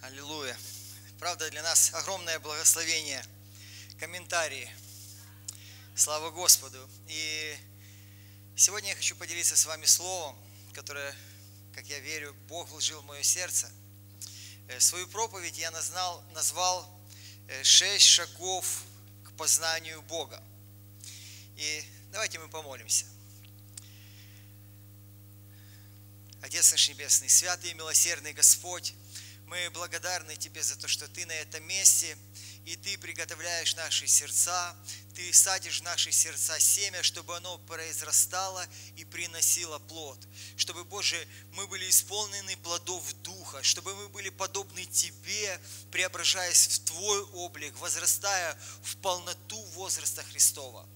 Аллилуйя. Правда, для нас огромное благословение. Комментарии. Слава Господу. И сегодня я хочу поделиться с вами словом, которое, как я верю, Бог вложил в мое сердце. Э, свою проповедь я назвал, назвал э, «Шесть шагов к познанию Бога». И давайте мы помолимся. Отец наш Небесный, святый и милосердный Господь, мы благодарны Тебе за то, что Ты на этом месте, и Ты приготовляешь наши сердца, Ты садишь в наши сердца семя, чтобы оно произрастало и приносило плод. Чтобы, Боже, мы были исполнены плодов Духа, чтобы мы были подобны Тебе, преображаясь в Твой облик, возрастая в полноту возраста Христова.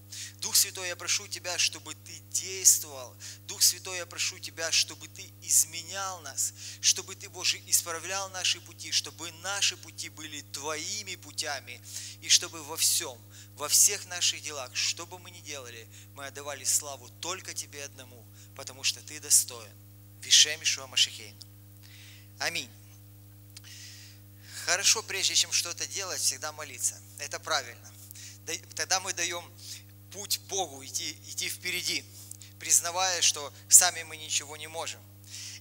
Дух Святой, я прошу Тебя, чтобы Ты действовал. Дух Святой, я прошу Тебя, чтобы Ты изменял нас, чтобы Ты, Боже, исправлял наши пути, чтобы наши пути были Твоими путями, и чтобы во всем, во всех наших делах, что бы мы ни делали, мы отдавали славу только Тебе одному, потому что Ты достоин. Вишем Ишуа Машихейну. Аминь. Хорошо, прежде чем что-то делать, всегда молиться. Это правильно. Тогда мы даем путь Богу, идти, идти впереди, признавая, что сами мы ничего не можем.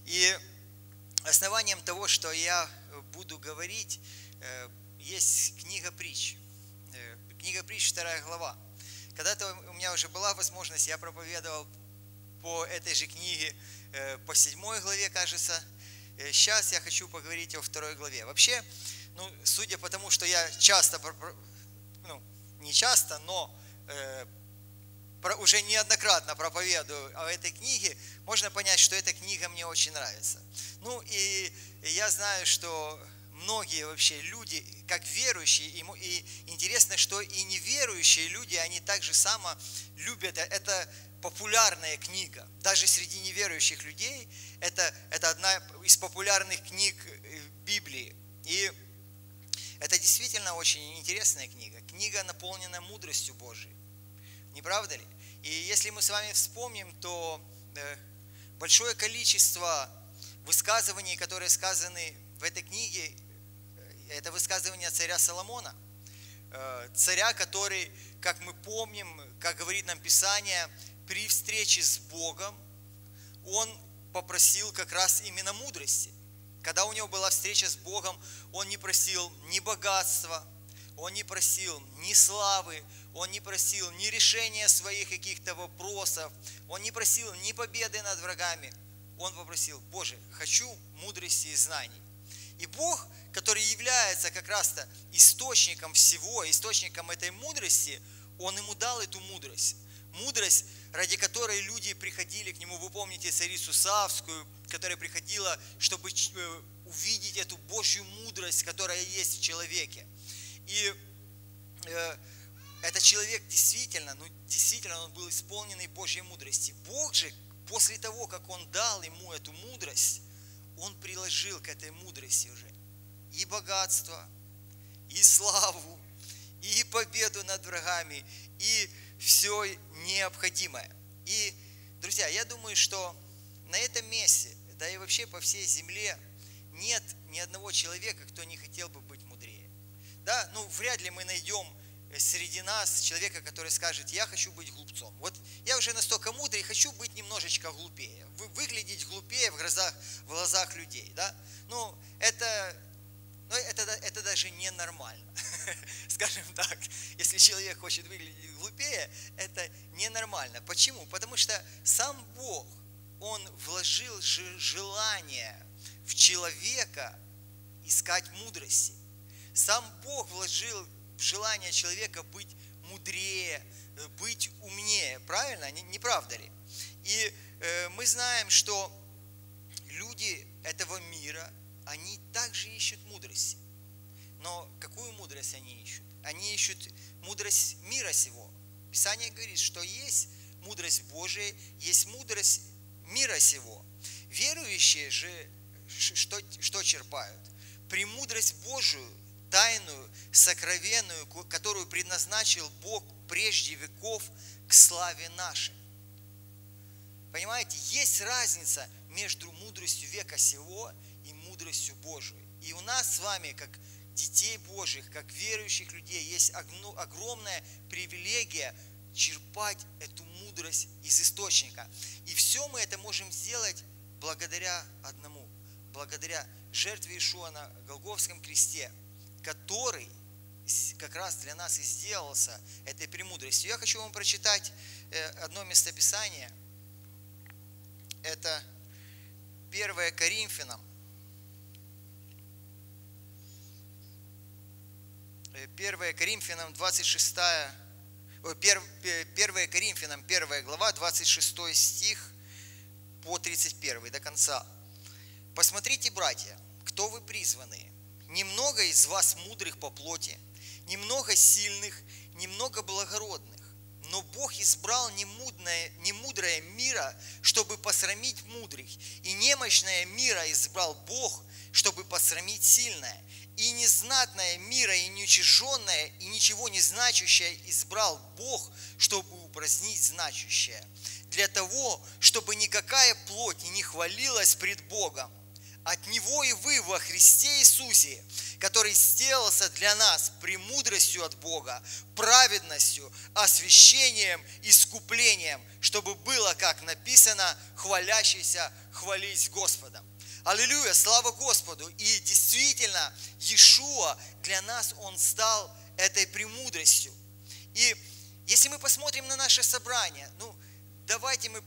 И основанием того, что я буду говорить, э, есть книга притч. Э, книга притч, вторая глава. Когда-то у меня уже была возможность, я проповедовал по этой же книге, э, по седьмой главе, кажется. Сейчас я хочу поговорить о второй главе. Вообще, ну, судя по тому, что я часто, ну, не часто, но уже неоднократно проповедую о этой книге, можно понять, что эта книга мне очень нравится. Ну и я знаю, что многие вообще люди, как верующие, и интересно, что и неверующие люди, они также само любят, это популярная книга. Даже среди неверующих людей это, это одна из популярных книг э, Библии. И это действительно очень интересная книга. Книга, наполнена мудростью Божией. Не правда ли? И если мы с вами вспомним, то э, большое количество высказываний, которые сказаны в этой книге, э, это высказывание царя Соломона. Э, царя, который, как мы помним, как говорит нам Писание, при встрече с Богом, он попросил как раз именно мудрости. Когда у него была встреча с Богом, он не просил ни богатства, он не просил ни славы, он не просил ни решения своих каких-то вопросов, он не просил ни победы над врагами. Он попросил, Боже, хочу мудрости и знаний. И Бог, который является как раз-то источником всего, источником этой мудрости, Он ему дал эту мудрость. Мудрость, ради которой люди приходили к нему, вы помните царицу Савскую, которая приходила, чтобы э, увидеть эту Божью мудрость, которая есть в человеке. И э, этот человек действительно, ну действительно он был исполненный Божьей мудрости. Бог же, после того, как он дал ему эту мудрость, он приложил к этой мудрости уже и богатство, и славу, и победу над врагами, и все необходимое. И, друзья, я думаю, что на этом месте, да и вообще по всей земле, нет ни одного человека, кто не хотел бы быть мудрее. Да, ну вряд ли мы найдем среди нас человека, который скажет, я хочу быть глупцом. Вот я уже настолько мудрый, хочу быть немножечко глупее, выглядеть глупее в глазах, в глазах людей. Да? Ну, это, ну, это, это даже ненормально, скажем так. Если человек хочет выглядеть глупее, это ненормально. Почему? Потому что сам Бог, Он вложил желание в человека искать мудрости. Сам Бог вложил желание человека быть мудрее, э, быть умнее. Правильно? Не, не правда ли? И э, мы знаем, что люди этого мира, они также ищут мудрости. Но какую мудрость они ищут? Они ищут мудрость мира сего. Писание говорит, что есть мудрость Божия, есть мудрость мира сего. Верующие же что, что черпают? Премудрость Божию тайную, сокровенную, которую предназначил Бог прежде веков к славе нашей. Понимаете, есть разница между мудростью века сего и мудростью Божией. И у нас с вами, как детей Божьих, как верующих людей, есть огромная привилегия черпать эту мудрость из источника. И все мы это можем сделать благодаря одному, благодаря жертве Ишуа на Голговском кресте, который как раз для нас и сделался этой премудростью. Я хочу вам прочитать э, одно местописание. Это 1 Коринфянам, 1 э, Коринфянам 26, 1 Коринфянам 1 глава, 26 стих по 31 до конца. Посмотрите, братья, кто вы призванные. Немного из вас мудрых по плоти, немного сильных, немного благородных. Но Бог избрал немудрое, немудрое мира, чтобы посрамить мудрых, и немощное мира избрал Бог, чтобы посрамить сильное. И незнатное мира, и неучиженное, и ничего не значащее избрал Бог, чтобы упразднить значащее. Для того, чтобы никакая плоть не хвалилась пред Богом, от Него и вы во Христе Иисусе, который сделался для нас премудростью от Бога, праведностью, освящением, искуплением, чтобы было, как написано, хвалящийся хвалить Господом. Аллилуйя, слава Господу. И действительно, Иешуа для нас, Он стал этой премудростью. И если мы посмотрим на наше собрание, ну, давайте мы,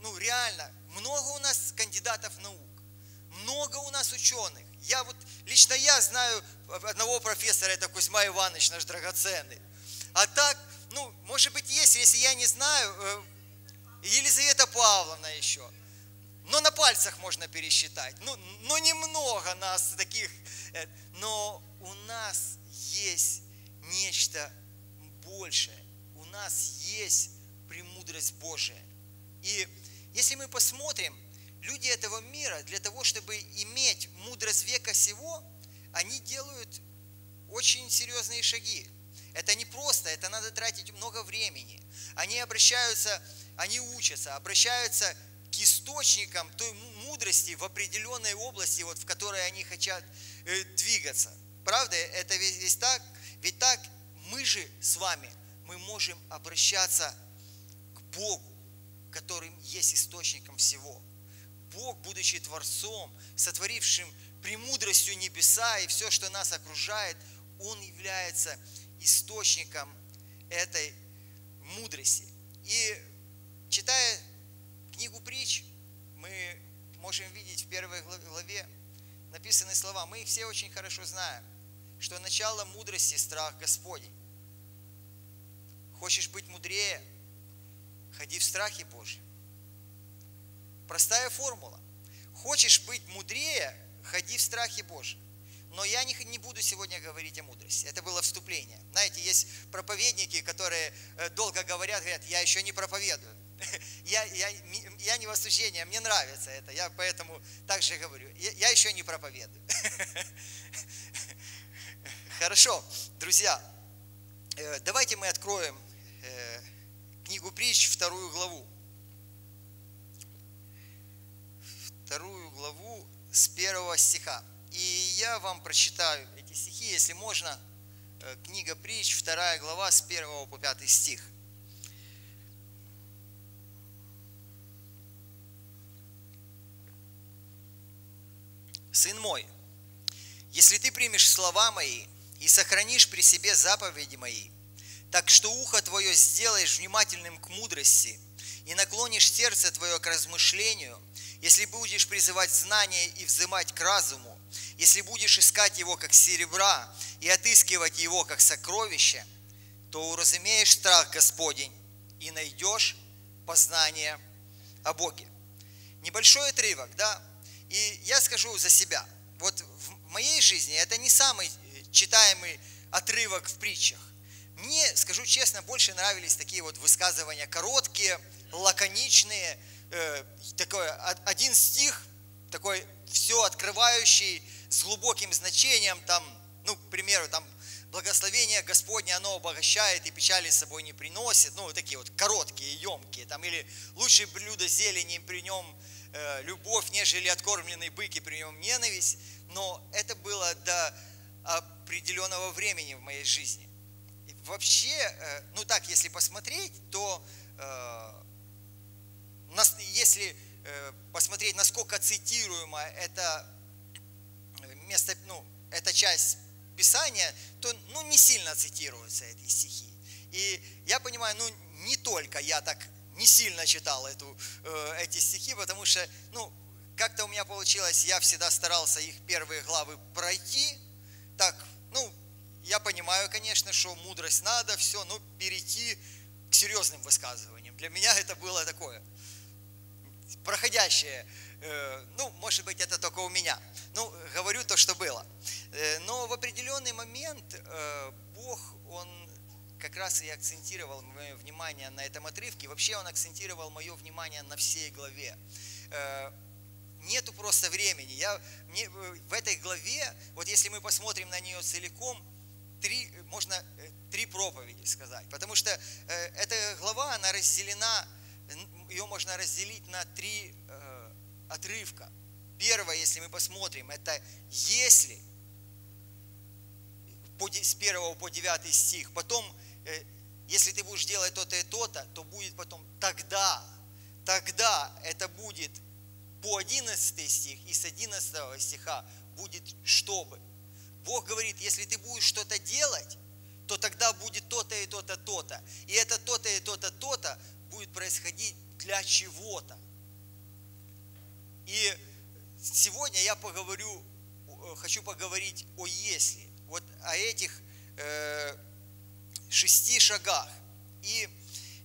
ну, реально, много у нас кандидатов наук много у нас ученых. Я вот, лично я знаю одного профессора, это Кузьма Иванович, наш драгоценный. А так, ну, может быть, есть, если я не знаю, э, Елизавета Павловна еще. Но на пальцах можно пересчитать. Ну, но немного нас таких. Э, но у нас есть нечто большее. У нас есть премудрость Божия. И если мы посмотрим, люди этого мира для того, чтобы иметь мудрость века сего, они делают очень серьезные шаги. Это не просто, это надо тратить много времени. Они обращаются, они учатся, обращаются к источникам той мудрости в определенной области, вот, в которой они хотят э, двигаться. Правда, это ведь так? Ведь так мы же с вами, мы можем обращаться к Богу, которым есть источником всего. Бог, будучи Творцом, сотворившим премудростью небеса и все, что нас окружает, Он является источником этой мудрости. И читая книгу притч, мы можем видеть в первой главе написанные слова. Мы их все очень хорошо знаем, что начало мудрости – страх Господень. Хочешь быть мудрее? Ходи в страхе Божьем. Простая формула. Хочешь быть мудрее, ходи в страхе Божьем. Но я не, не буду сегодня говорить о мудрости. Это было вступление. Знаете, есть проповедники, которые э, долго говорят, говорят, я еще не проповедую. Я, я, я не в осуждении, мне нравится это, я поэтому так же говорю. Я, я еще не проповедую. Хорошо, друзья, э, давайте мы откроем э, книгу притч, вторую главу. Вторую главу с первого стиха. И я вам прочитаю эти стихи, если можно. Э, книга притч, вторая глава с первого по пятый стих. Сын мой, если ты примешь слова мои и сохранишь при себе заповеди мои, так что ухо твое сделаешь внимательным к мудрости и наклонишь сердце твое к размышлению – если будешь призывать знание и взымать к разуму, если будешь искать его как серебра и отыскивать его как сокровище, то уразумеешь страх Господень и найдешь познание о Боге. Небольшой отрывок, да? И я скажу за себя. Вот в моей жизни это не самый читаемый отрывок в притчах. Мне, скажу честно, больше нравились такие вот высказывания короткие, лаконичные, э, такой один стих, такой все открывающий, с глубоким значением, там, ну, к примеру, там, благословение Господне, оно обогащает и печали с собой не приносит, ну, такие вот короткие, емкие, там, или лучшее блюдо зелени при нем э, любовь, нежели откормленный бык и при нем ненависть. но это было до определенного времени в моей жизни. И вообще, э, ну так, если посмотреть, то э, если э, посмотреть, насколько цитируемо это место, ну, эта часть Писания, то ну, не сильно цитируются эти стихи. И я понимаю, ну не только я так не сильно читал эту, эти стихи, потому что, ну, как-то у меня получилось, я всегда старался их первые главы пройти, так, ну, я понимаю, конечно, что мудрость надо, все, но перейти к серьезным высказываниям. Для меня это было такое проходящее, э, ну, может быть, это только у меня. Ну, говорю то, что было. Э, но в определенный момент э, Бог, Он как раз и акцентировал мое внимание на этом отрывке. Вообще Он акцентировал мое внимание на всей главе нету просто времени. Я, мне, в этой главе, вот если мы посмотрим на нее целиком, три, можно три проповеди сказать. Потому что эта глава, она разделена, ее можно разделить на три э, отрывка. Первое, если мы посмотрим, это если, с 1 по 9 стих, потом, э, если ты будешь делать то-то и то-то, то будет потом тогда, тогда это будет по 11 стих и с 11 стиха будет чтобы. Бог говорит, если ты будешь что-то делать, то тогда будет то-то и то-то, то-то. И это то-то и то-то, то-то будет происходить для чего-то. И сегодня я поговорю, э, хочу поговорить о если, вот о этих э, шести шагах. И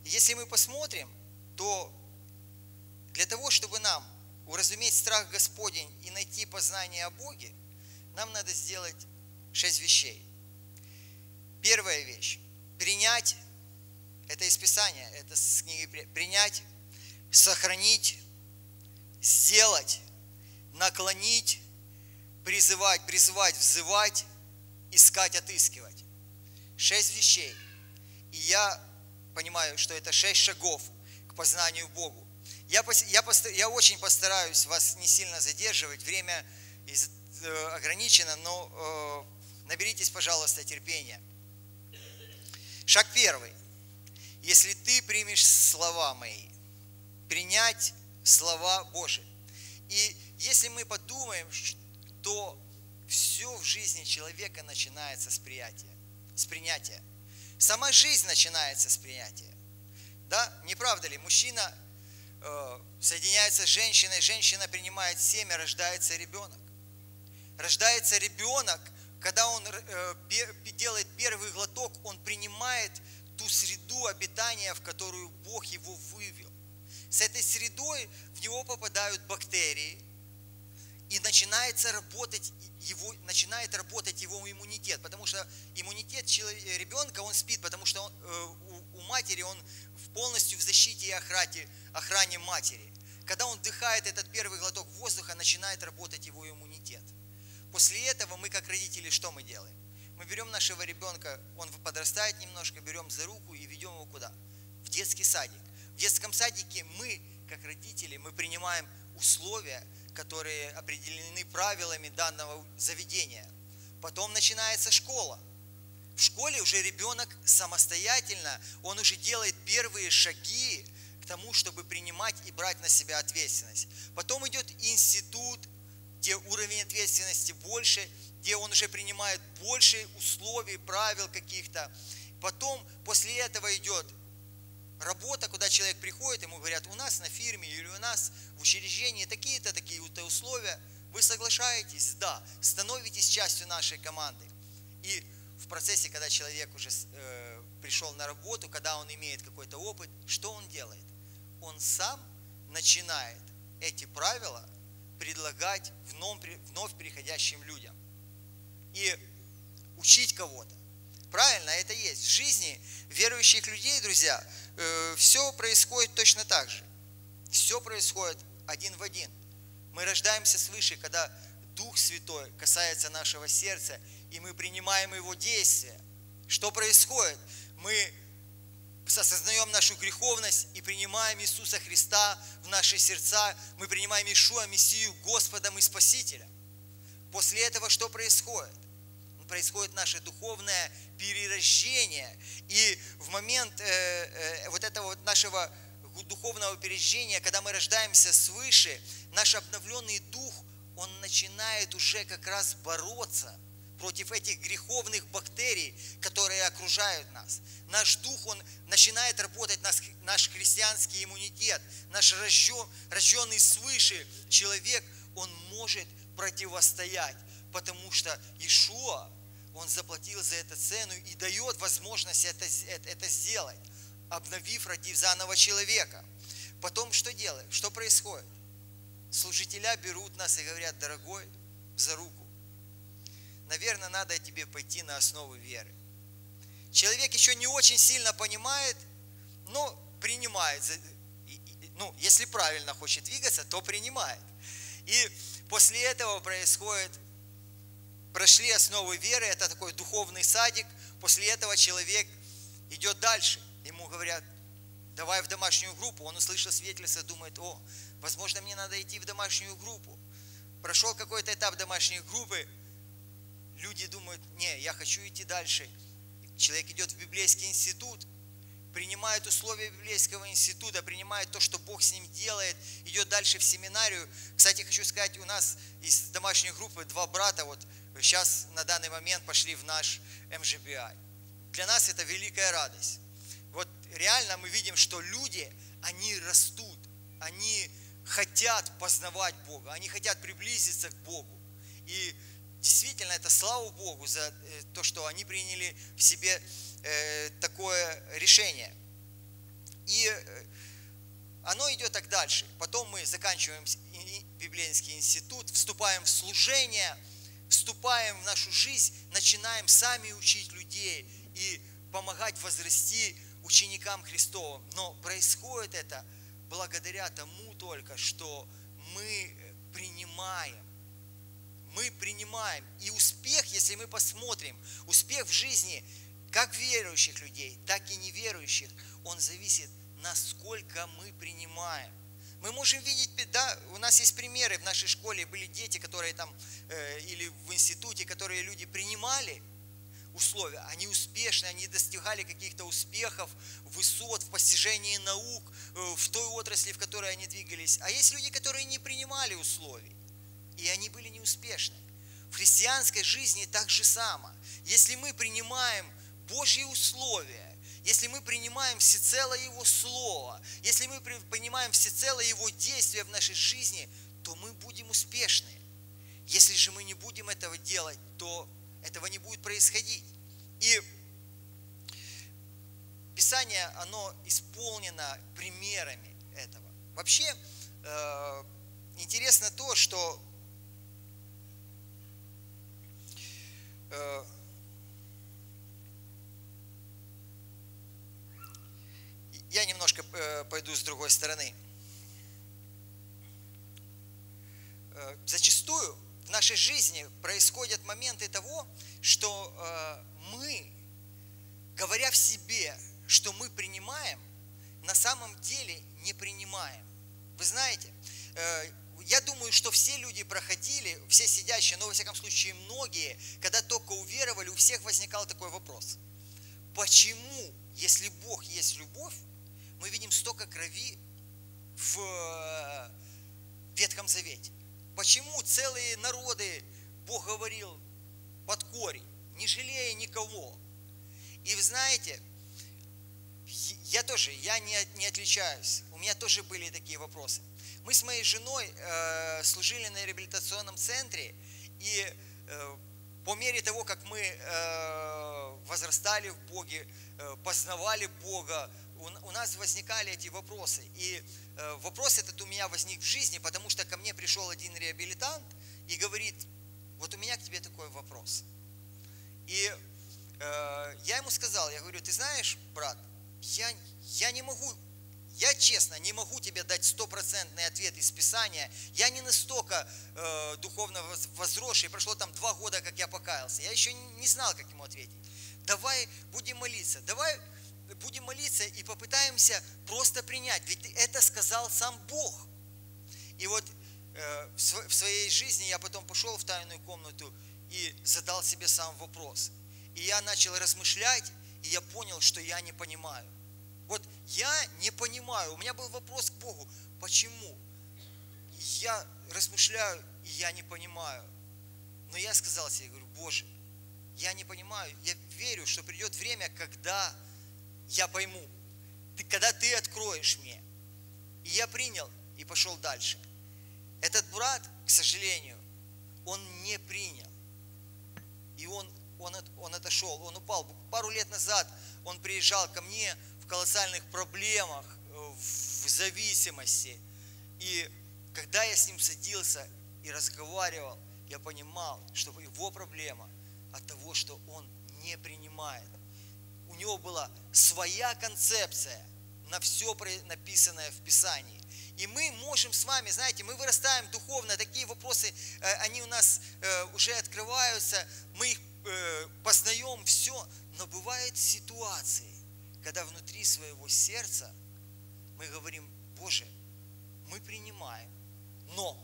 если мы посмотрим, то для того, чтобы нам уразуметь страх Господень и найти познание о Боге, нам надо сделать шесть вещей. Первая вещь – принять, это из Писания, это с книги принять, сохранить, сделать, наклонить, призывать, призывать, взывать, искать, отыскивать. Шесть вещей. И я понимаю, что это шесть шагов к познанию Богу. Я, я, я очень постараюсь вас не сильно задерживать, время из, э, ограничено, но э, наберитесь, пожалуйста, терпения. Шаг первый. Если ты примешь слова мои, принять слова Божии. И если мы подумаем, то все в жизни человека начинается с приятия, с принятия. Сама жизнь начинается с принятия. Да, не правда ли? Мужчина Э, соединяется с женщиной, женщина принимает семя, рождается ребенок. Рождается ребенок, когда он э, делает первый глоток, он принимает ту среду обитания, в которую Бог его вывел. С этой средой в него попадают бактерии, и начинается работать его, начинает работать его иммунитет, потому что иммунитет ребенка, он спит, потому что он, э, у, у матери он полностью в защите и охране, охране матери. Когда он вдыхает этот первый глоток воздуха, начинает работать его иммунитет. После этого мы, как родители, что мы делаем? Мы берем нашего ребенка, он подрастает немножко, берем за руку и ведем его куда? В детский садик. В детском садике мы, как родители, мы принимаем условия, которые определены правилами данного заведения. Потом начинается школа. В школе уже ребенок самостоятельно, он уже делает первые шаги к тому, чтобы принимать и брать на себя ответственность. Потом идет институт, где уровень ответственности больше, где он уже принимает больше условий, правил каких-то. Потом после этого идет работа, куда человек приходит, ему говорят, у нас на фирме или у нас в учреждении такие-то, такие-то условия, вы соглашаетесь? Да. Становитесь частью нашей команды. И в процессе, когда человек уже э, пришел на работу, когда он имеет какой-то опыт, что он делает? Он сам начинает эти правила предлагать вновь, вновь приходящим людям и учить кого-то. Правильно, это есть. В жизни верующих людей, друзья, все происходит точно так же. Все происходит один в один. Мы рождаемся свыше, когда Дух Святой касается нашего сердца, и мы принимаем Его действия. Что происходит? Мы осознаем нашу греховность и принимаем Иисуса Христа в наши сердца. Мы принимаем Ишуа, Мессию, Господом и Спасителем. После этого что происходит? Происходит наше духовное перерождение. И в момент э, э, вот этого вот нашего духовного перерождения, когда мы рождаемся свыше, наш обновленный дух, он начинает уже как раз бороться против этих греховных бактерий, которые окружают нас. Наш дух, он начинает работать, наш, наш христианский иммунитет, наш рожден, рожденный свыше человек, он может противостоять, потому что Ишуа, он заплатил за это цену и дает возможность это, это, это сделать, обновив, родив заново человека. Потом что делает? Что происходит? Служителя берут нас и говорят, дорогой, за руку. Наверное, надо тебе пойти на основу веры. Человек еще не очень сильно понимает, но принимает. Ну, если правильно хочет двигаться, то принимает. И после этого происходит, прошли основы веры, это такой духовный садик. После этого человек идет дальше. Ему говорят, давай в домашнюю группу. Он услышал свидетельство, думает, о, возможно, мне надо идти в домашнюю группу. Прошел какой-то этап домашней группы, люди думают, не, я хочу идти дальше. Человек идет в библейский институт, принимает условия библейского института, принимает то, что Бог с ним делает, идет дальше в семинарию. Кстати, хочу сказать, у нас из домашней группы два брата вот сейчас на данный момент пошли в наш МЖБИ. Для нас это великая радость. Вот реально мы видим, что люди, они растут, они хотят познавать Бога, они хотят приблизиться к Богу. И действительно это слава Богу за э, то, что они приняли в себе э, такое решение. И э, оно идет так дальше. Потом мы заканчиваем библейский институт, вступаем в служение, вступаем в нашу жизнь, начинаем сами учить людей и помогать возрасти ученикам Христовым. Но происходит это благодаря тому только, что мы принимаем мы принимаем. И успех, если мы посмотрим, успех в жизни как верующих людей, так и неверующих, он зависит, насколько мы принимаем. Мы можем видеть, да, у нас есть примеры, в нашей школе были дети, которые там, э, или в институте, которые люди принимали условия, они успешны, они достигали каких-то успехов, высот в постижении наук, э, в той отрасли, в которой они двигались. А есть люди, которые не принимали условий и они были неуспешны. В христианской жизни так же само. Если мы принимаем Божьи условия, если мы принимаем всецело Его Слово, если мы принимаем всецело Его действия в нашей жизни, то мы будем успешны. Если же мы не будем этого делать, то этого не будет происходить. И Писание, оно исполнено примерами этого. Вообще, э, интересно то, что Э, я немножко э, пойду с другой стороны. Э, зачастую в нашей жизни происходят моменты того, что мы, говоря в себе, что мы принимаем, на самом деле не принимаем. Вы знаете, я думаю, что все люди проходили, все сидящие, но во всяком случае многие, когда только уверовали, у всех возникал такой вопрос. Почему, если Бог есть любовь, мы видим столько крови в э, Ветхом Завете? Почему целые народы Бог говорил под корень, не жалея никого? И вы знаете, я тоже, я не, не отличаюсь. У меня тоже были такие вопросы. Мы с моей женой э, служили на реабилитационном центре, и э, по мере того, как мы э, возрастали в Боге, э, познавали Бога, у, нас возникали эти вопросы. И э, вопрос этот у меня возник в жизни, потому что ко мне пришел один реабилитант и говорит, вот у меня к тебе такой вопрос. И э, я ему сказал, я говорю, ты знаешь, брат, я, я не могу я честно не могу тебе дать стопроцентный ответ из Писания. Я не настолько э, духовно возросший, прошло там два года, как я покаялся. Я еще не знал, как ему ответить. Давай будем молиться, давай будем молиться и попытаемся просто принять. Ведь это сказал сам Бог. И вот э, в своей жизни я потом пошел в тайную комнату и задал себе сам вопрос. И я начал размышлять, и я понял, что я не понимаю. Вот я не понимаю, у меня был вопрос к Богу, почему? Я размышляю, и я не понимаю. Но я сказал себе, говорю, Боже, я не понимаю, я верю, что придет время, когда я пойму, ты, когда ты откроешь мне. И я принял и пошел дальше. Этот брат, к сожалению, он не принял. И он, он, он отошел, он упал. Пару лет назад он приезжал ко мне в колоссальных проблемах, в зависимости. И когда я с ним садился и разговаривал, я понимал, что его проблема от того, что он не принимает. У него была своя концепция на все написанное в Писании. И мы можем с вами, знаете, мы вырастаем духовно, такие вопросы, э, они у нас э, уже открываются, мы их э, познаем все, но бывают ситуации, когда внутри своего сердца мы говорим, Боже, мы принимаем, но.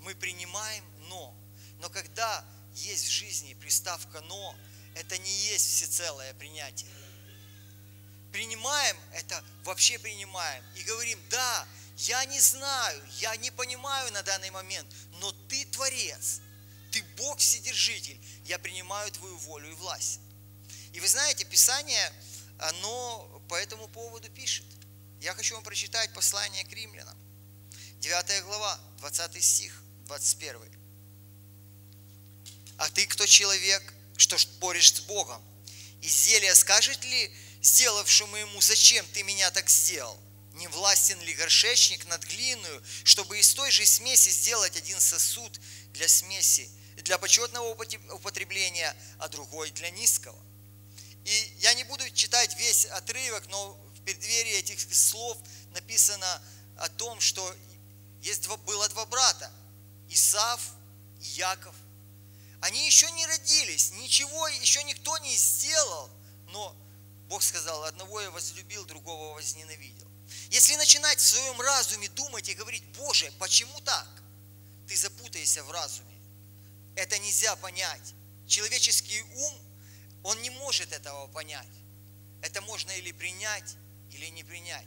Мы принимаем но. Но когда есть в жизни приставка но, это не есть всецелое принятие. Принимаем, это вообще принимаем. И говорим, да, я не знаю, я не понимаю на данный момент, но ты творец, ты Бог Вседержитель, я принимаю твою волю и власть. И вы знаете, Писание, оно по этому поводу пишет. Я хочу вам прочитать послание к римлянам. 9 глава, 20 стих, 21. А ты кто человек, что споришь с Богом? И зелье скажет ли сделавшему ему, зачем ты меня так сделал? Не властен ли горшечник над глиную, чтобы из той же смеси сделать один сосуд для смеси, для почетного употребления, а другой для низкого? И я не буду читать весь отрывок, но в преддверии этих слов написано о том, что есть два, было два брата, Исав и Яков. Они еще не родились, ничего еще никто не сделал, но Бог сказал, одного я возлюбил, другого возненавидел. Если начинать в своем разуме думать и говорить, Боже, почему так? Ты запутаешься в разуме. Это нельзя понять. Человеческий ум, он не может этого понять. Это можно или принять, или не принять.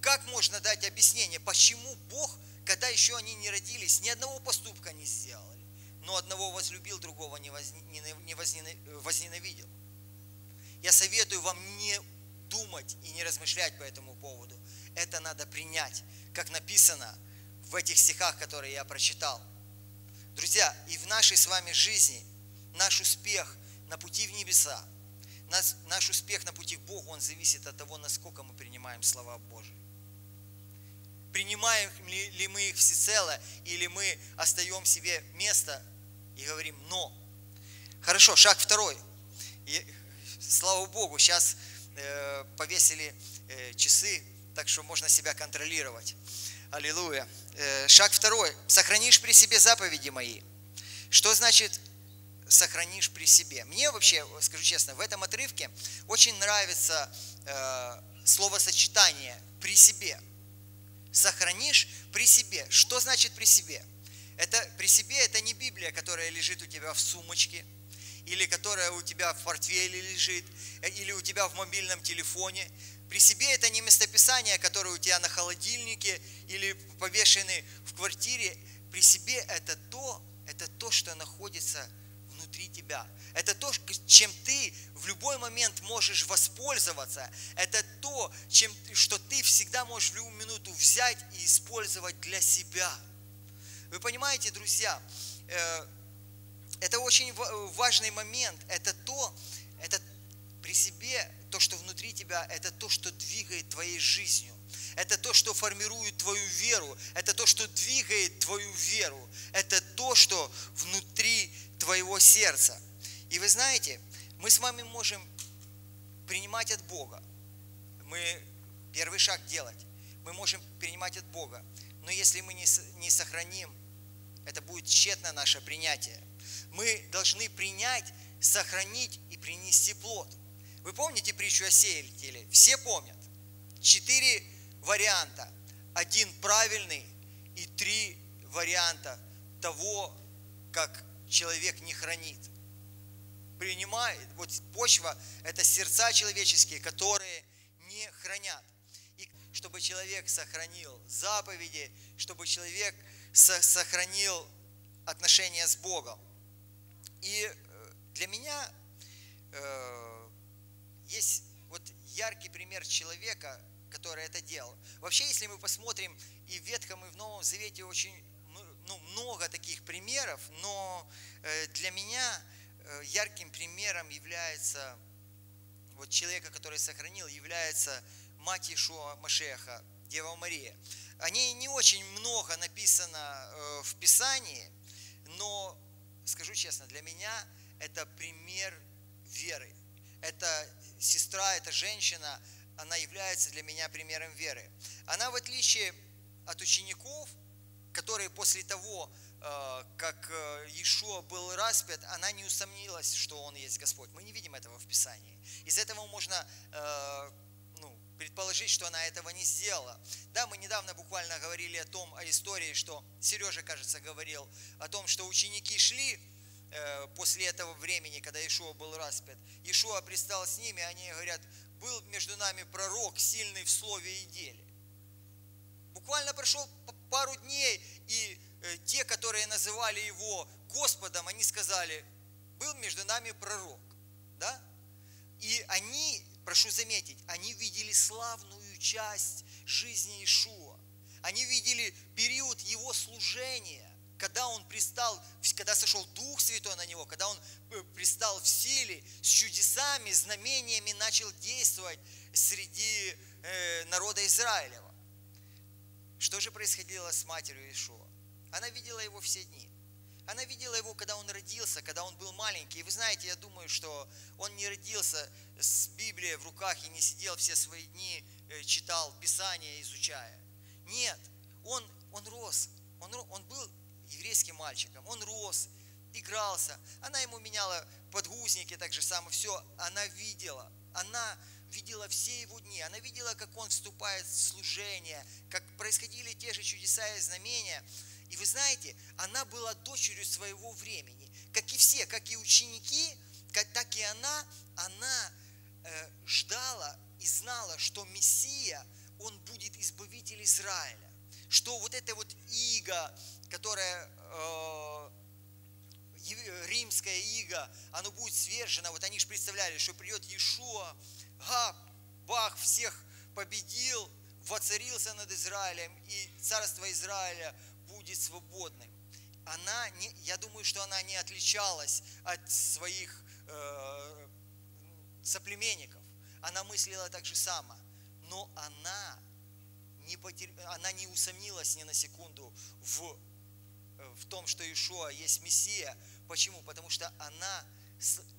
Как можно дать объяснение, почему Бог, когда еще они не родились, ни одного поступка не сделали, но одного возлюбил, другого не возненавидел? Я советую вам не думать и не размышлять по этому поводу. Это надо принять, как написано в этих стихах, которые я прочитал. Друзья, и в нашей с вами жизни наш успех на пути в небеса – наш, наш успех на пути к Богу, он зависит от того, насколько мы принимаем слова Божьи. Принимаем ли, мы их всецело, или мы остаем себе место и говорим «но». Хорошо, шаг второй. И, слава Богу, сейчас э, повесили э, часы, так что можно себя контролировать. Аллилуйя. Э, шаг второй. Сохранишь при себе заповеди мои. Что значит сохранишь при себе. Мне вообще, скажу честно, в этом отрывке очень нравится э, словосочетание «при себе». Сохранишь при себе. Что значит при себе? Это при себе это не Библия, которая лежит у тебя в сумочке, или которая у тебя в портфеле лежит, э, или у тебя в мобильном телефоне. При себе это не местописание, которое у тебя на холодильнике или повешены в квартире. При себе это то, это то, что находится внутри тебя. Это то, чем ты в любой момент можешь воспользоваться. Это то, чем, что ты всегда можешь в любую минуту взять и использовать для себя. Вы понимаете, друзья, э, это очень важный момент. Это то, это при себе, то, что внутри тебя, это то, что двигает твоей жизнью. Это то, что формирует твою веру. Это то, что двигает твою веру. Это то, что внутри твоего сердца. И вы знаете, мы с вами можем принимать от Бога. Мы первый шаг делать. Мы можем принимать от Бога. Но если мы не, не сохраним, это будет тщетно наше принятие. Мы должны принять, сохранить и принести плод. Вы помните притчу о сеятеле? Все помнят. Четыре варианта. Один правильный, и три варианта того, как человек не хранит. Принимает, вот почва – это сердца человеческие, которые не хранят. И чтобы человек сохранил заповеди, чтобы человек сохранил отношения с Богом. И э, для меня э, есть вот яркий пример человека, который это делал. Вообще, если мы посмотрим и в Ветхом, и в Новом Завете очень ну, много таких примеров, но э, для меня э, ярким примером является вот человека, который сохранил, является мать Ишуа Машеха, Дева Мария. О ней не очень много написано э, в Писании, но, скажу честно, для меня это пример веры. Это сестра, эта женщина, она является для меня примером веры. Она, в отличие от учеников, которые после того, э, как э, Иешуа был распят, она не усомнилась, что Он есть Господь. Мы не видим этого в Писании. Из этого можно э, ну, предположить, что она этого не сделала. Да, мы недавно буквально говорили о том, о истории, что Сережа, кажется, говорил о том, что ученики шли после этого времени, когда Ишуа был распят. Ишуа пристал с ними, они говорят, был между нами пророк, сильный в слове и деле. Буквально прошел пару дней, и э, те, которые называли его Господом, они сказали, был между нами пророк. Да? И они, прошу заметить, они видели славную часть жизни Ишуа. Они видели период его служения, когда он пристал, когда сошел Дух Святой на него, когда он э, пристал в силе, с чудесами, знамениями начал действовать среди э, народа Израилева. Что же происходило с матерью Ишуа? Она видела его все дни. Она видела его, когда он родился, когда он был маленький. И вы знаете, я думаю, что он не родился с Библией в руках и не сидел все свои дни, э, читал Писание, изучая. Нет, он, он рос. Он, он был еврейским мальчиком. Он рос, игрался. Она ему меняла подгузники, так же самое все. Она видела. Она видела все его дни, она видела, как он вступает в служение, как происходили те же чудеса и знамения. И вы знаете, она была дочерью своего времени. Как и все, как и ученики, так и она, она э, ждала и знала, что Мессия, он будет избавитель Израиля. Что вот это вот иго, которая э, римская иго, оно будет свержено. Вот они же представляли, что придет Иешуа, Га, Бах всех победил, воцарился над Израилем, и царство Израиля будет свободным. Она, не, я думаю, что она не отличалась от своих э, соплеменников. Она мыслила так же само. Но она не, потер... она не усомнилась ни на секунду в, в том, что Ишуа есть Мессия. Почему? Потому что она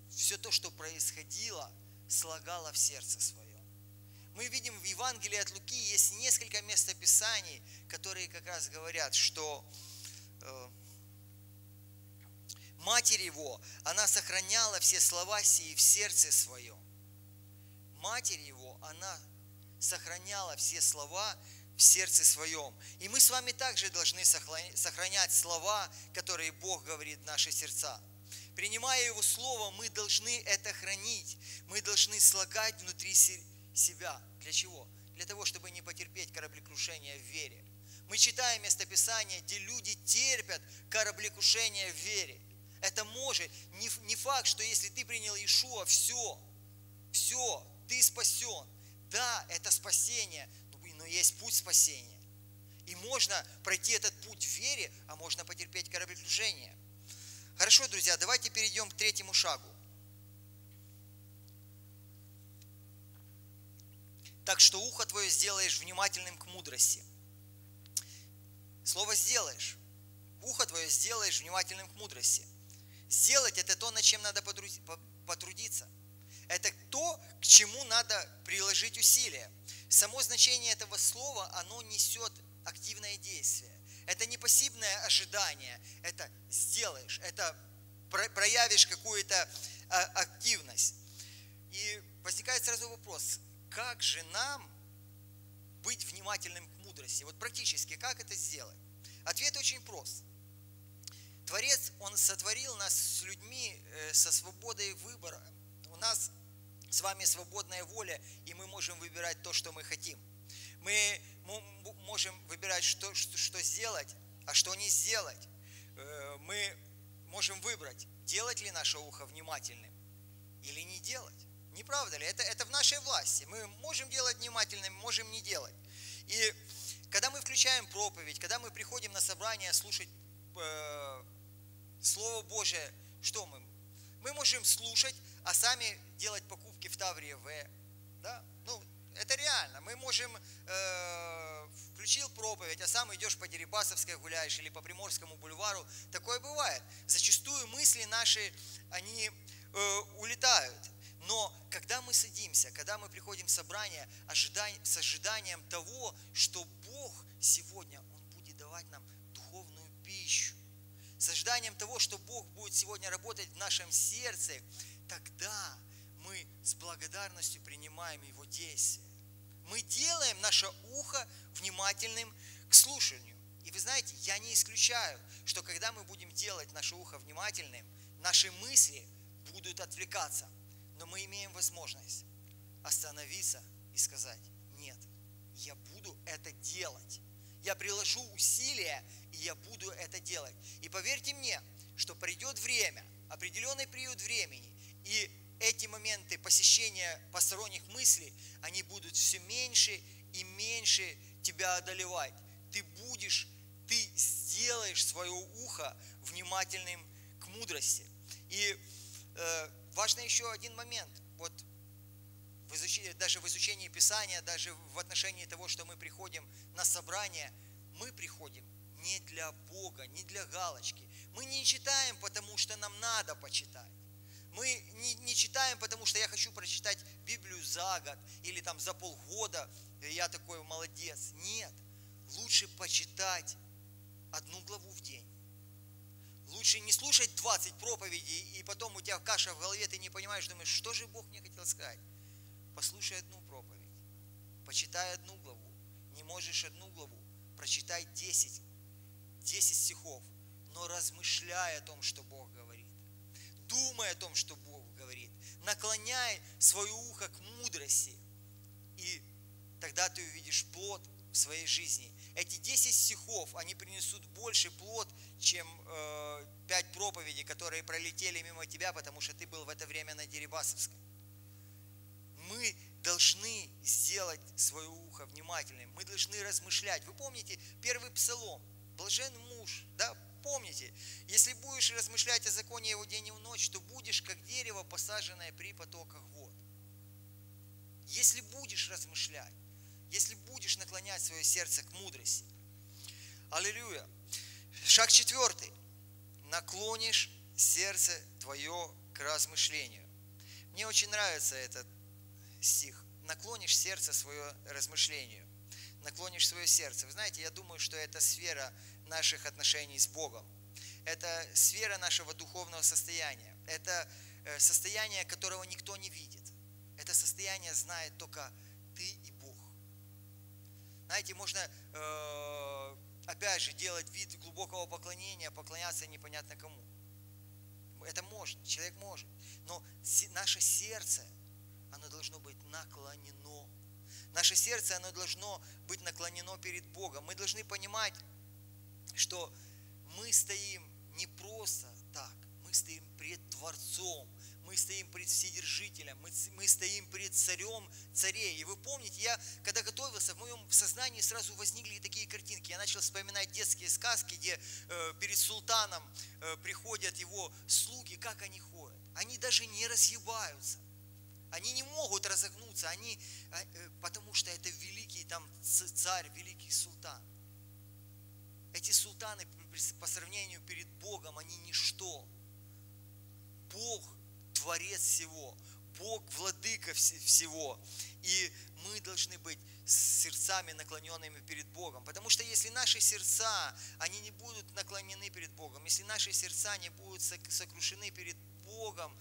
все то, что происходило, слагала в сердце своем. Мы видим в Евангелии от Луки есть несколько местописаний, которые как раз говорят, что э, матерь его, она сохраняла все слова сии в сердце своем. Матерь его, она сохраняла все слова в сердце своем. И мы с вами также должны сохранять слова, которые Бог говорит в наши сердца. Принимая Его Слово, мы должны это хранить. Мы должны слагать внутри себя. Для чего? Для того, чтобы не потерпеть кораблекрушение в вере. Мы читаем местописание, где люди терпят кораблекрушение в вере. Это может, не, не факт, что если ты принял Иешуа, все, все, ты спасен. Да, это спасение, есть путь спасения. И можно пройти этот путь в вере, а можно потерпеть кораблекрушение. Хорошо, друзья, давайте перейдем к третьему шагу. Так что ухо твое сделаешь внимательным к мудрости. Слово сделаешь. Ухо твое сделаешь внимательным к мудрости. Сделать это то, над чем надо потрудиться. Это то, к чему надо приложить усилия. Само значение этого слова, оно несет активное действие. Это не пассивное ожидание, это сделаешь, это проявишь какую-то а, активность. И возникает сразу вопрос, как же нам быть внимательным к мудрости? Вот практически, как это сделать? Ответ очень прост. Творец, Он сотворил нас с людьми э, со свободой выбора. У нас с вами свободная воля, и мы можем выбирать то, что мы хотим. Мы можем выбирать, что, что, что сделать, а что не сделать. Э, мы можем выбрать, делать ли наше ухо внимательным или не делать. Не правда ли? Это, это в нашей власти. Мы можем делать внимательным, можем не делать. И когда мы включаем проповедь, когда мы приходим на собрание слушать э, Слово Божие, что мы? Мы можем слушать, а сами делать покупки в Таврии В. Да? Ну, это реально. Мы можем, э, включил проповедь, а сам идешь по Дерибасовской гуляешь или по Приморскому бульвару. Такое бывает. Зачастую мысли наши, они э, улетают. Но когда мы садимся, когда мы приходим в собрание ожидание, с ожиданием того, что Бог сегодня, Он будет давать нам духовную пищу, с ожиданием того, что Бог будет сегодня работать в нашем сердце, тогда мы с благодарностью принимаем Его действия. Мы делаем наше ухо внимательным к слушанию. И вы знаете, я не исключаю, что когда мы будем делать наше ухо внимательным, наши мысли будут отвлекаться. Но мы имеем возможность остановиться и сказать, нет, я буду это делать. Я приложу усилия, и я буду это делать. И поверьте мне, что придет время, определенный период времени, и эти моменты посещения посторонних мыслей, они будут все меньше и меньше тебя одолевать. Ты будешь, ты сделаешь свое ухо внимательным к мудрости. И э, важно еще один момент. Вот в изучении, даже в изучении Писания, даже в отношении того, что мы приходим на собрание, мы приходим не для Бога, не для галочки. Мы не читаем, потому что нам надо почитать. Мы не, не читаем, потому что я хочу прочитать Библию за год или там за полгода, я такой молодец. Нет, лучше почитать одну главу в день. Лучше не слушать 20 проповедей, и потом у тебя каша в голове, ты не понимаешь, думаешь, что же Бог мне хотел сказать. Послушай одну проповедь, почитай одну главу. Не можешь одну главу, прочитай 10, 10 стихов, но размышляй о том, что Бог говорит думай о том, что Бог говорит, наклоняй свое ухо к мудрости, и тогда ты увидишь плод в своей жизни. Эти 10 стихов, они принесут больше плод, чем э, 5 проповедей, которые пролетели мимо тебя, потому что ты был в это время на Дерибасовской. Мы должны сделать свое ухо внимательным, мы должны размышлять. Вы помните первый псалом, блажен муж, да, Помните, если будешь размышлять о законе его день и ночь, то будешь как дерево, посаженное при потоках вод. Если будешь размышлять, если будешь наклонять свое сердце к мудрости. Аллилуйя. Шаг четвертый. Наклонишь сердце твое к размышлению. Мне очень нравится этот стих. Наклонишь сердце свое размышлению. Наклонишь свое сердце. Вы знаете, я думаю, что это сфера наших отношений с Богом. Это сфера нашего духовного состояния. Это э, состояние, которого никто не видит. Это состояние знает только ты и Бог. Знаете, можно, э, опять же, делать вид глубокого поклонения, поклоняться непонятно кому. Это можно, человек может. Но наше сердце, оно должно быть наклонено. Наше сердце, оно должно быть наклонено перед Богом. Мы должны понимать, что мы стоим не просто так, мы стоим пред Творцом, мы стоим пред Вседержителем, мы, мы стоим пред Царем царей. И вы помните, я когда готовился, в моем сознании сразу возникли такие картинки. Я начал вспоминать детские сказки, где э, перед султаном э, приходят его слуги, как они ходят. Они даже не разъебаются. Они не могут разогнуться, они, э, потому что это великий там царь, великий султан. Эти султаны по сравнению перед Богом, они ничто. Бог творец всего, Бог владыка всего. И мы должны быть с сердцами наклоненными перед Богом. Потому что если наши сердца, они не будут наклонены перед Богом, если наши сердца не будут сокрушены перед Богом,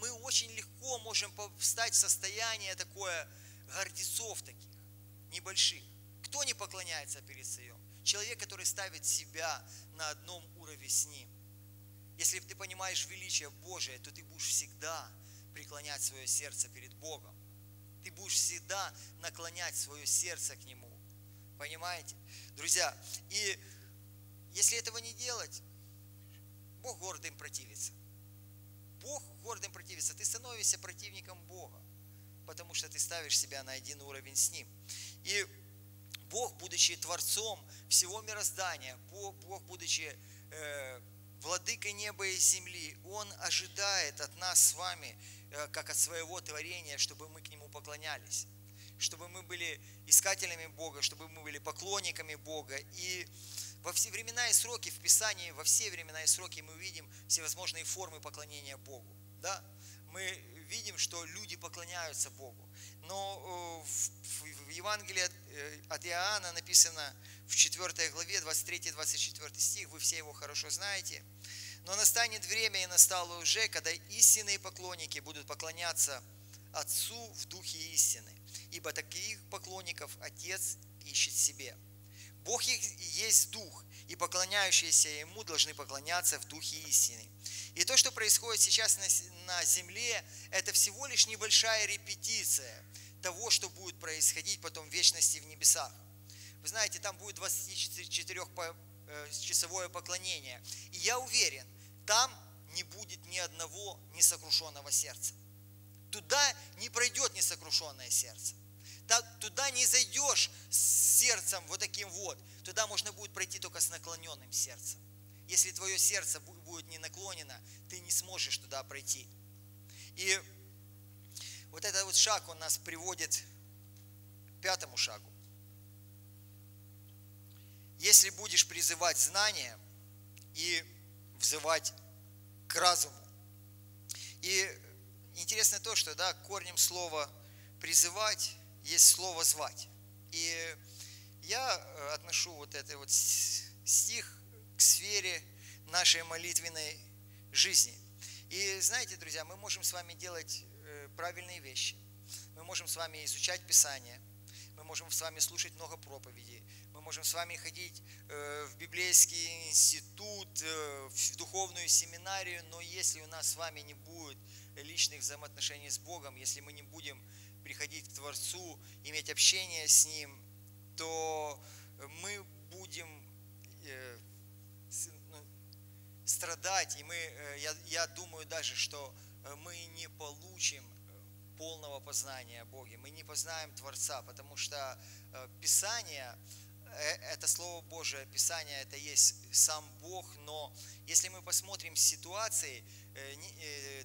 мы очень легко можем встать в состояние такое гордецов таких, небольших. Кто не поклоняется перед Царем? Человек, который ставит себя на одном уровне с Ним. Если ты понимаешь величие Божие, то ты будешь всегда преклонять свое сердце перед Богом. Ты будешь всегда наклонять свое сердце к Нему. Понимаете? Друзья, и если этого не делать, Бог гордым противится. Бог гордым противится. Ты становишься противником Бога, потому что ты ставишь себя на один уровень с Ним. И Бог, будучи Творцом всего мироздания, Бог, Бог будучи э, владыкой неба и земли, Он ожидает от нас с вами, э, как от своего творения, чтобы мы к Нему поклонялись, чтобы мы были искателями Бога, чтобы мы были поклонниками Бога. И во все времена и сроки в Писании, во все времена и сроки мы видим всевозможные формы поклонения Богу. Да? Мы видим, что люди поклоняются Богу. Но э, в Евангелии э, от Иоанна написано в 4 главе 23-24 стих, вы все его хорошо знаете. Но настанет время и настало уже, когда истинные поклонники будут поклоняться Отцу в духе истины, ибо таких поклонников Отец ищет себе. Бог есть Дух, и поклоняющиеся Ему должны поклоняться в Духе истины. И то, что происходит сейчас на земле, это всего лишь небольшая репетиция того, что будет происходить потом в вечности в небесах. Вы знаете, там будет 24-часовое поклонение. И я уверен, там не будет ни одного несокрушенного сердца. Туда не пройдет несокрушенное сердце туда не зайдешь с сердцем вот таким вот. Туда можно будет пройти только с наклоненным сердцем. Если твое сердце будет не наклонено, ты не сможешь туда пройти. И вот этот вот шаг, он нас приводит к пятому шагу. Если будешь призывать знания и взывать к разуму. И интересно то, что да, корнем слова призывать есть слово «звать». И я э, отношу вот этот вот стих к сфере нашей молитвенной жизни. И знаете, друзья, мы можем с вами делать правильные вещи. Мы можем с вами изучать Писание. Мы можем с вами слушать много проповедей. Мы можем с вами ходить э, в библейский институт, в духовную семинарию. Но если у нас с вами не будет личных взаимоотношений с Богом, если мы не будем приходить к Творцу, иметь общение с Ним, то мы будем э, ну, страдать, и мы, э, я, я думаю даже, что э, мы не получим полного познания о Боге, мы не познаем Творца, потому что Писание, это Слово Божие, Писание это есть сам Бог, но если мы посмотрим ситуации,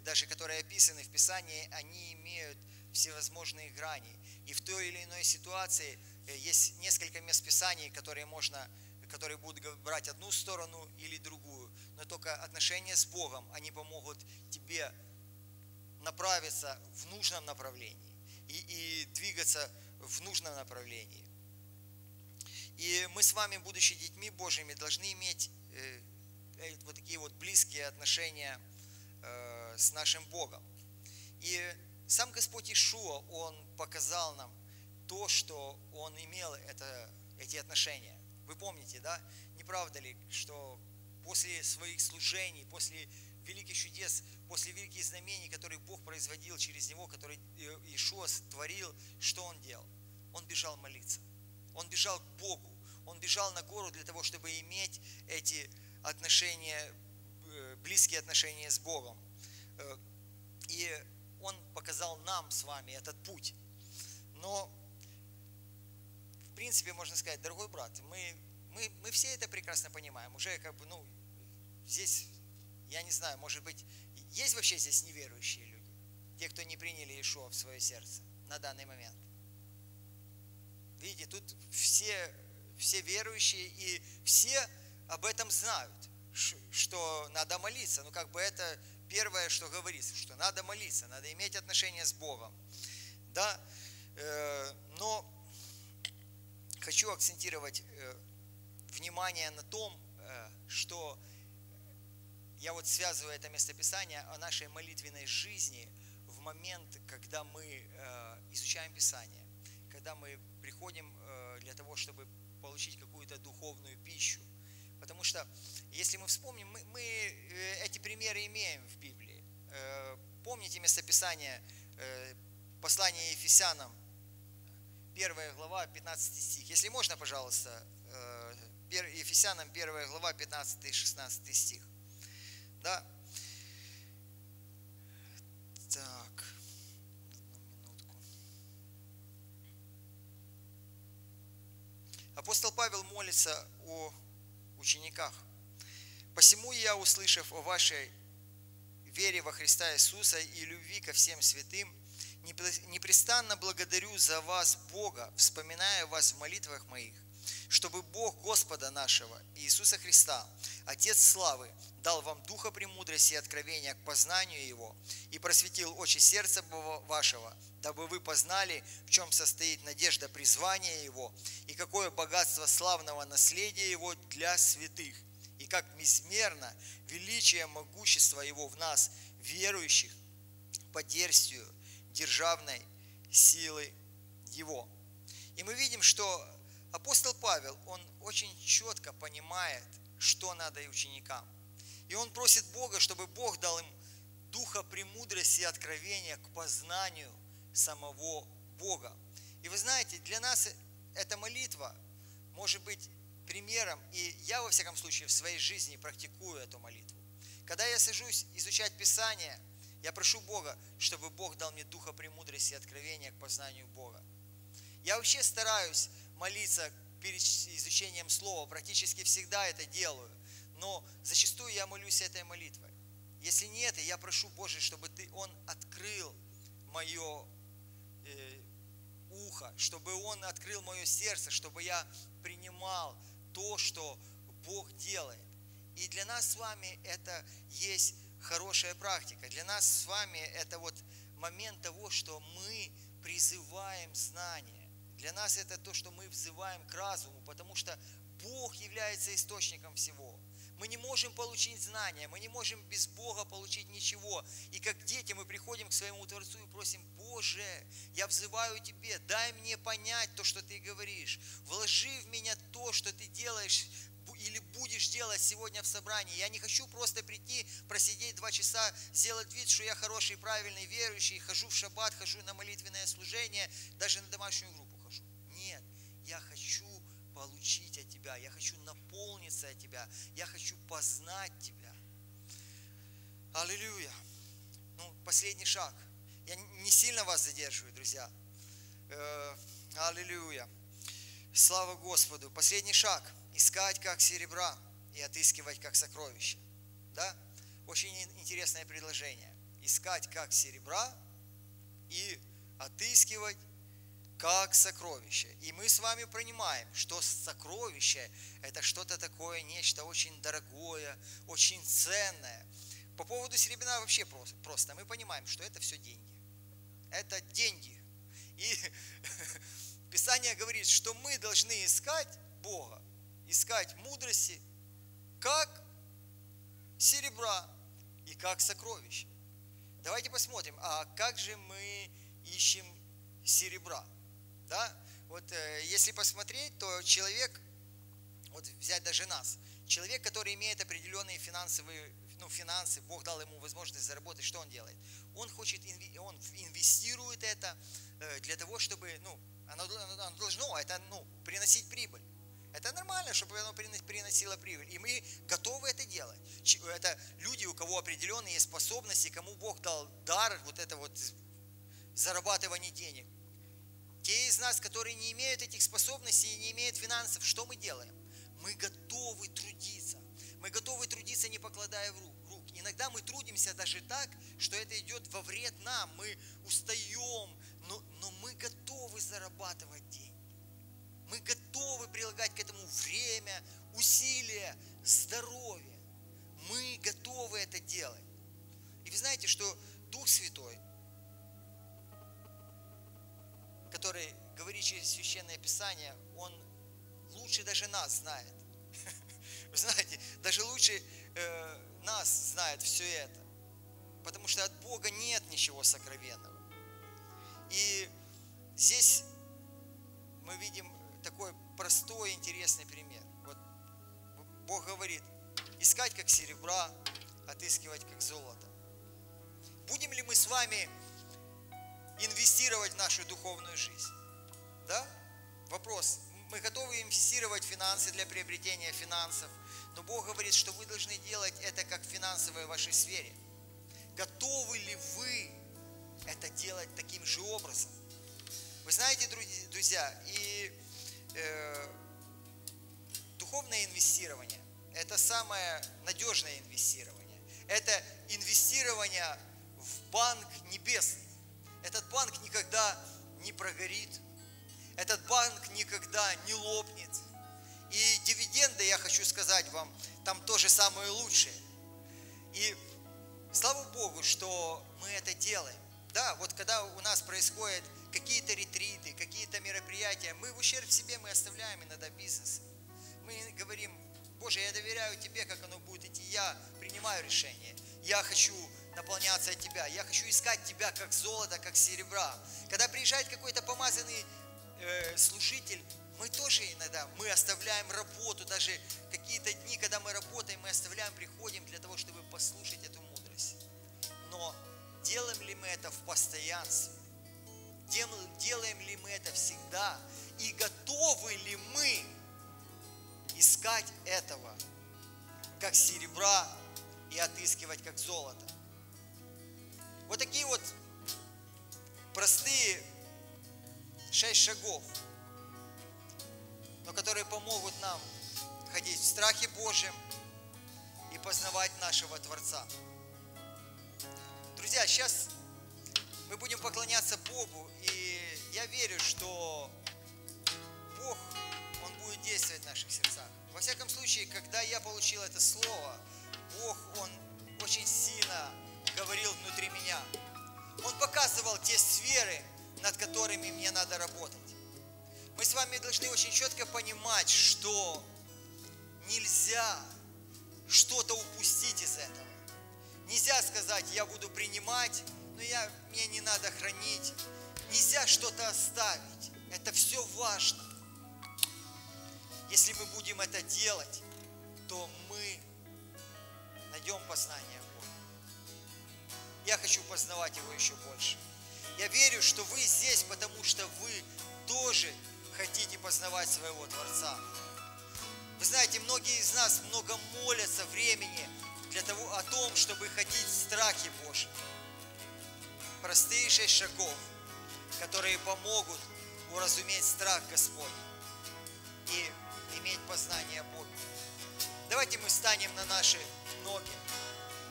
даже которые описаны в Писании, они имеют всевозможные грани. И в той или иной ситуации э, есть несколько мест Писаний, которые можно которые будут брать одну сторону или другую. Но только отношения с Богом, они помогут тебе направиться в нужном направлении и, и двигаться в нужном направлении. И мы с вами, будучи детьми Божьими, должны иметь э, э, вот такие вот близкие отношения э, с нашим Богом. И сам Господь Ишуа, Он показал нам то, что Он имел это, эти отношения. Вы помните, да? Не правда ли, что после своих служений, после великих чудес, после великих знамений, которые Бог производил через Него, которые Ишуа творил, что Он делал? Он бежал молиться. Он бежал к Богу. Он бежал на гору для того, чтобы иметь эти отношения, э, близкие отношения с Богом. Э, и он показал нам с вами этот путь. Но, в принципе, можно сказать, дорогой брат, мы, мы, мы все это прекрасно понимаем. Уже как бы, ну, здесь, я не знаю, может быть, есть вообще здесь неверующие люди? Те, кто не приняли Иешуа в свое сердце на данный момент. Видите, тут все, все верующие и все об этом знают, что надо молиться. Ну, как бы это первое, что говорится, что надо молиться, надо иметь отношения с Богом. Да? Э, но хочу акцентировать э, внимание на том, э, что я вот связываю это местописание о нашей молитвенной жизни в момент, когда мы изучаем Писание, когда мы приходим для того, чтобы получить какую-то духовную пищу. Потому что, если мы вспомним, мы, мы э, эти примеры имеем в Библии. Э, помните местописание э, послания Ефесянам, 1 глава, 15 стих. Если можно, пожалуйста, Ефесянам 1 глава, 15 и 16 стих. Да? Так. Апостол Павел молится о учениках. «Посему я, услышав о вашей вере во Христа Иисуса и любви ко всем святым, непрестанно благодарю за вас Бога, вспоминая вас в молитвах моих, чтобы Бог Господа нашего, Иисуса Христа, Отец славы, дал вам духа премудрости и откровения к познанию Его и просветил очи сердца вашего, дабы вы познали, в чем состоит надежда призвания Его и какое богатство славного наследия Его для святых, и как безмерно величие могущества Его в нас, верующих, по дерзию державной силы Его. И мы видим, что апостол Павел, он очень четко понимает, что надо и ученикам. И он просит Бога, чтобы Бог дал им духа премудрости и откровения к познанию самого Бога. И вы знаете, для нас эта молитва может быть примером, и я, во всяком случае, в своей жизни практикую эту молитву. Когда я сажусь изучать Писание, я прошу Бога, чтобы Бог дал мне духа премудрости и откровения к познанию Бога. Я вообще стараюсь молиться перед изучением Слова, практически всегда это делаю, но зачастую я молюсь этой молитвой. Если нет, я прошу Боже, чтобы ты, Он открыл мое э, ухо, чтобы Он открыл мое сердце, чтобы я принимал то, что Бог делает. И для нас с вами это есть хорошая практика. Для нас с вами это вот момент того, что мы призываем знания. Для нас это то, что мы взываем к разуму, потому что Бог является источником всего. Мы не можем получить знания, мы не можем без Бога получить ничего. И как дети мы приходим к своему Творцу и просим, Боже, я взываю Тебе, дай мне понять то, что Ты говоришь. Вложи в меня то, что Ты делаешь или будешь делать сегодня в собрании. Я не хочу просто прийти, просидеть два часа, сделать вид, что я хороший, правильный, верующий, хожу в шаббат, хожу на молитвенное служение, даже на домашнюю группу хожу. Нет, я хочу получить от Тебя, я хочу наполниться от Тебя, я хочу познать Тебя. Аллилуйя. Ну, последний шаг. Я не сильно вас задерживаю, друзья. Э, аллилуйя. Слава Господу. Последний шаг – искать как серебра и отыскивать как сокровища. Да? Очень интересное предложение. Искать как серебра и отыскивать как сокровище. И мы с вами понимаем, что сокровище – это что-то такое, нечто очень дорогое, очень ценное. По поводу серебра вообще просто. Мы понимаем, что это все деньги. Это деньги. И Писание говорит, что мы должны искать Бога искать мудрости, как серебра и как сокровища. Давайте посмотрим, а как же мы ищем серебра? Да? Вот э, если посмотреть, то человек, вот взять даже нас, человек, который имеет определенные финансовые ну, финансы, Бог дал ему возможность заработать, что он делает? Он хочет, он инвестирует это э, для того, чтобы, ну, оно, оно должно это, ну, приносить прибыль. Это нормально, чтобы оно приносило прибыль. И мы готовы это делать. Это люди, у кого определенные способности, кому Бог дал дар, вот это вот зарабатывание денег. Те из нас, которые не имеют этих способностей и не имеют финансов, что мы делаем? Мы готовы трудиться. Мы готовы трудиться, не покладая рук. Иногда мы трудимся даже так, что это идет во вред нам. Мы устаем, но, но мы готовы зарабатывать деньги. Мы готовы прилагать к этому время, усилия, здоровье. Мы готовы это делать. И вы знаете, что Дух Святой, который говорит через Священное Писание, Он лучше даже нас знает. Вы знаете, даже лучше э, нас знает все это. Потому что от Бога нет ничего сокровенного. И здесь мы видим такой простой, интересный пример. Вот Бог говорит, искать как серебра, отыскивать как золото. Будем ли мы с вами инвестировать в нашу духовную жизнь? Да? Вопрос. Мы готовы инвестировать финансы для приобретения финансов, но Бог говорит, что вы должны делать это как в финансовой вашей сфере. Готовы ли вы это делать таким же образом? Вы знаете, друзья, и э, духовное инвестирование – это самое надежное инвестирование. Это инвестирование в банк небесный. Этот банк никогда не прогорит. Этот банк никогда не лопнет. И дивиденды, я хочу сказать вам, там тоже самые лучшие. И слава Богу, что мы это делаем. Да, вот когда у нас происходит какие-то ретриты, какие-то мероприятия, мы в ущерб себе мы оставляем иногда бизнес. Мы говорим, Боже, я доверяю Тебе, как оно будет идти. Я принимаю решение. Я хочу наполняться от Тебя. Я хочу искать Тебя как золото, как серебра. Когда приезжает какой-то помазанный э, служитель, мы тоже иногда, мы оставляем работу, даже какие-то дни, когда мы работаем, мы оставляем, приходим для того, чтобы послушать эту мудрость. Но делаем ли мы это в постоянстве? делаем ли мы это всегда, и готовы ли мы искать этого, как серебра, и отыскивать, как золото. Вот такие вот простые шесть шагов, но которые помогут нам ходить в страхе Божьем и познавать нашего Творца. Друзья, сейчас мы будем поклоняться Богу, и я верю, что Бог, Он будет действовать в наших сердцах. Во всяком случае, когда я получил это слово, Бог, Он очень сильно говорил внутри меня. Он показывал те сферы, над которыми мне надо работать. Мы с вами должны очень четко понимать, что нельзя что-то упустить из этого. Нельзя сказать, я буду принимать но я, мне не надо хранить. Нельзя что-то оставить. Это все важно. Если мы будем это делать, то мы найдем познание. Я хочу познавать Его еще больше. Я верю, что вы здесь, потому что вы тоже хотите познавать своего Творца. Вы знаете, многие из нас много молятся времени для того, о том, чтобы ходить в страхе Божьем простые шесть шагов, которые помогут уразуметь страх Господень и иметь познание Бога. Давайте мы станем на наши ноги.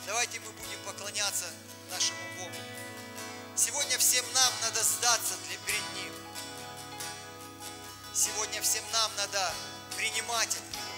Давайте мы будем поклоняться нашему Богу. Сегодня всем нам надо сдаться для, перед Ним. Сегодня всем нам надо принимать это.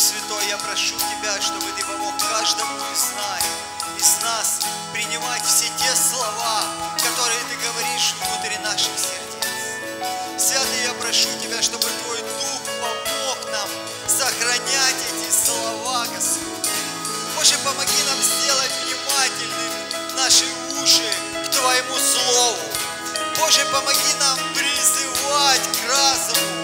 Святой, я прошу Тебя, чтобы Ты помог каждому из нас, из нас принимать все те слова, которые Ты говоришь внутри наших сердец. Святый, я прошу Тебя, чтобы Твой Дух помог нам сохранять эти слова, Господь. Боже, помоги нам сделать внимательными наши уши к Твоему Слову. Боже, помоги нам призывать к разуму,